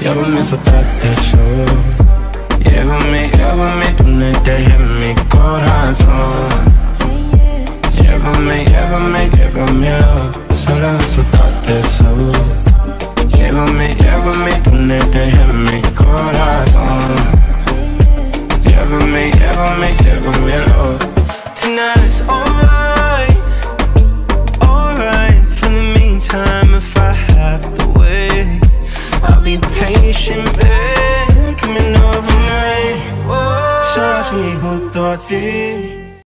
Llévame soltate eso Llévame, llévame, tú no mi corazón Llévame, llévame, llévamelo Solo Llévame, llévame, llévamelo Tonight's alright. Alright, for the meantime if I have to wait. I'll be patient, babe. Coming overnight Just me junto a ti